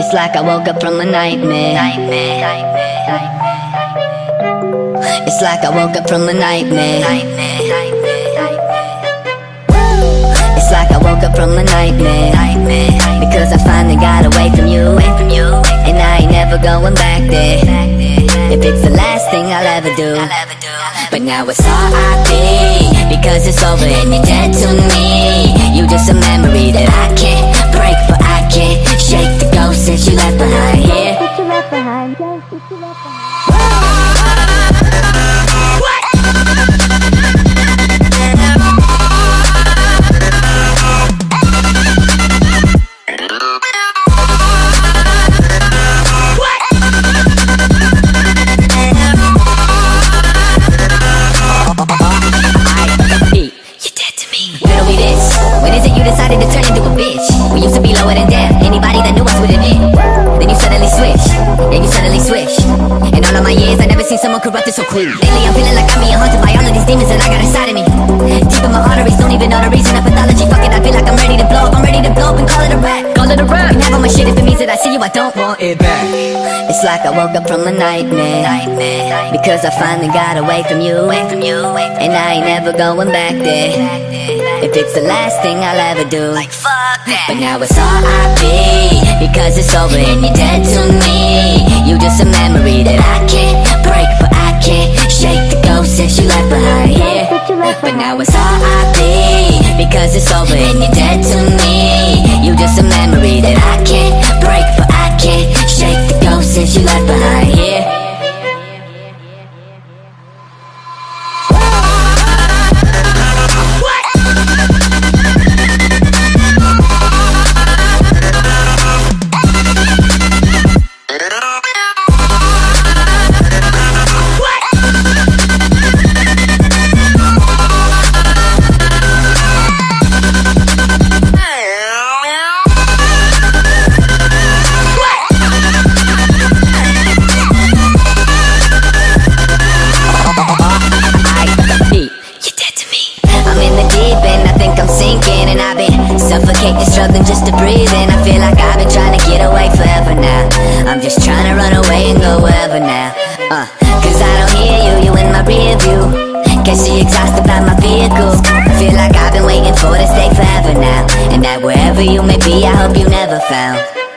It's like I woke up from a nightmare. nightmare. It's like I woke up from a nightmare. It's like I woke up from a nightmare. Because I finally got away from you. And I ain't never going back there. If it's the last thing I'll ever do. But now it's R.I.P. Because it's over and you're dead to me. You just a memory that I can't break, but I can't shake the ghost that you left behind here. Us would admit. Then you suddenly switch. Then you suddenly switch. In all of my years, I never seen someone corrupted so quick. Lately, I'm feeling like I'm being haunted by all of these demons that I got inside of me. Deep in my arteries, don't even know the reason of pathology. Fuck it, want it back. It's like I woke up from a nightmare. Nightmare. Because I finally got away from you. Away from you. And I ain't never going back there. If it's the last thing I'll ever do. Like fuck that. But now it's all I R.I.P. Because it's over and you're dead to me. You just a memory that I can't break, but I can't shake the ghost that you left behind here. That you left But now it's all I R.I.P. Because it's over and you're dead to me. You just a memory that I can't break, but I can't just to breathe. I feel like I've been trying to get away forever now. I'm just trying to run away and go wherever now. Uh, cause I don't hear you, you in my rear view. Can see exhausted by my vehicle. Feel like I've been waiting for this day forever now. And that wherever you may be, I hope you never found.